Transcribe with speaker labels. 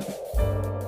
Speaker 1: Música